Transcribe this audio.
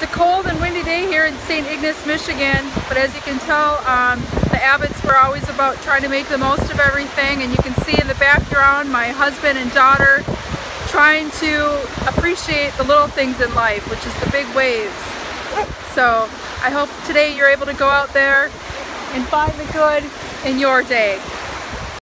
It's a cold and windy day here in St. Ignace, Michigan, but as you can tell, um, the Abbotts were always about trying to make the most of everything, and you can see in the background my husband and daughter trying to appreciate the little things in life, which is the big waves. So I hope today you're able to go out there and find the good in your day.